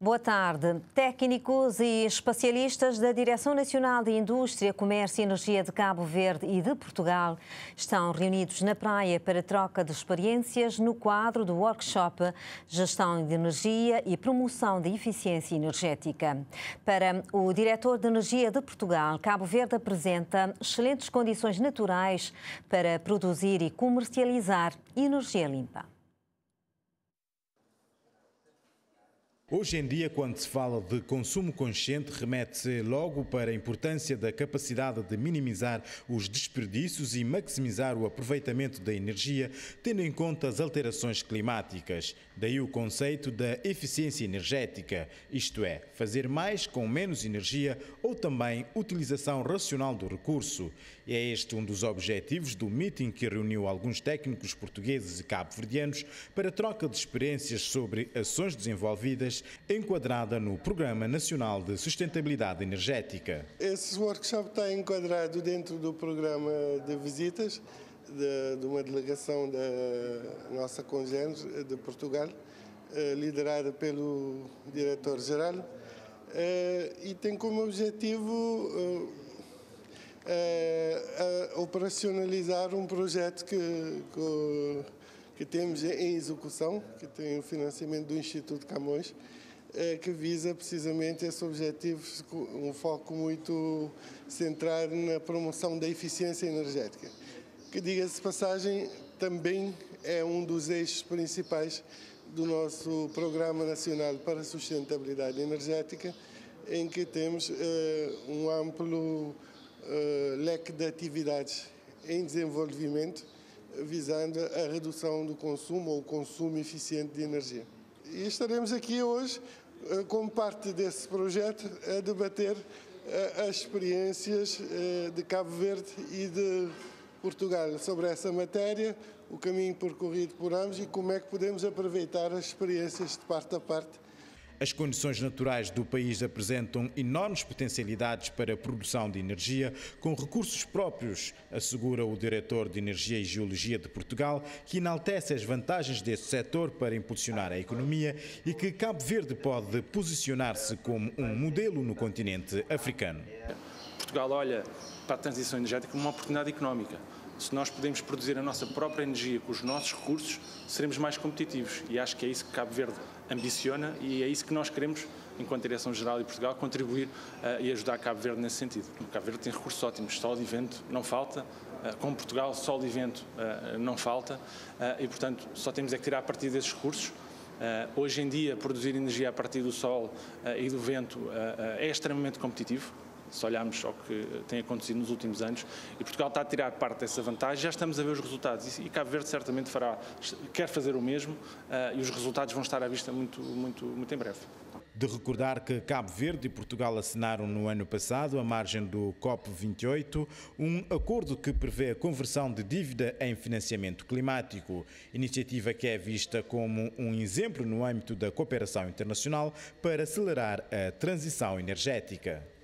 Boa tarde. Técnicos e especialistas da Direção Nacional de Indústria, Comércio e Energia de Cabo Verde e de Portugal estão reunidos na praia para troca de experiências no quadro do workshop Gestão de Energia e Promoção de Eficiência Energética. Para o diretor de Energia de Portugal, Cabo Verde apresenta excelentes condições naturais para produzir e comercializar energia limpa. Hoje em dia, quando se fala de consumo consciente, remete-se logo para a importância da capacidade de minimizar os desperdícios e maximizar o aproveitamento da energia, tendo em conta as alterações climáticas. Daí o conceito da eficiência energética, isto é, fazer mais com menos energia ou também utilização racional do recurso. É este um dos objetivos do meeting que reuniu alguns técnicos portugueses e cabo-verdianos para troca de experiências sobre ações desenvolvidas enquadrada no Programa Nacional de Sustentabilidade Energética. Esse workshop está enquadrado dentro do programa de visitas de, de uma delegação da nossa congênere de Portugal, eh, liderada pelo diretor-geral, eh, e tem como objetivo eh, operacionalizar um projeto que, que que temos em execução, que tem o financiamento do Instituto Camões, eh, que visa precisamente esse objetivo, um foco muito centrado na promoção da eficiência energética, que, diga-se passagem, também é um dos eixos principais do nosso Programa Nacional para a Sustentabilidade Energética, em que temos eh, um amplo eh, leque de atividades em desenvolvimento visando a redução do consumo ou o consumo eficiente de energia. E estaremos aqui hoje, eh, como parte desse projeto, a debater eh, as experiências eh, de Cabo Verde e de Portugal sobre essa matéria, o caminho percorrido por ambos e como é que podemos aproveitar as experiências de parte a parte as condições naturais do país apresentam enormes potencialidades para a produção de energia com recursos próprios, assegura o diretor de Energia e Geologia de Portugal, que enaltece as vantagens deste setor para impulsionar a economia e que Cabo Verde pode posicionar-se como um modelo no continente africano. Portugal olha para a transição energética como uma oportunidade económica se nós podemos produzir a nossa própria energia com os nossos recursos, seremos mais competitivos. E acho que é isso que Cabo Verde ambiciona e é isso que nós queremos, enquanto Direção-Geral de Portugal, contribuir uh, e ajudar Cabo Verde nesse sentido. O Cabo Verde tem recursos ótimos, sol e vento não falta, uh, como Portugal, sol e vento uh, não falta, e portanto só temos é que tirar a partir desses recursos. hoje em dia, produzir energia a partir do sol e do vento é extremamente competitivo se olharmos ao que tem acontecido nos últimos anos, e Portugal está a tirar parte dessa vantagem, já estamos a ver os resultados, e Cabo Verde certamente fará, quer fazer o mesmo, uh, e os resultados vão estar à vista muito, muito, muito em breve. De recordar que Cabo Verde e Portugal assinaram no ano passado, à margem do COP28, um acordo que prevê a conversão de dívida em financiamento climático, iniciativa que é vista como um exemplo no âmbito da cooperação internacional para acelerar a transição energética.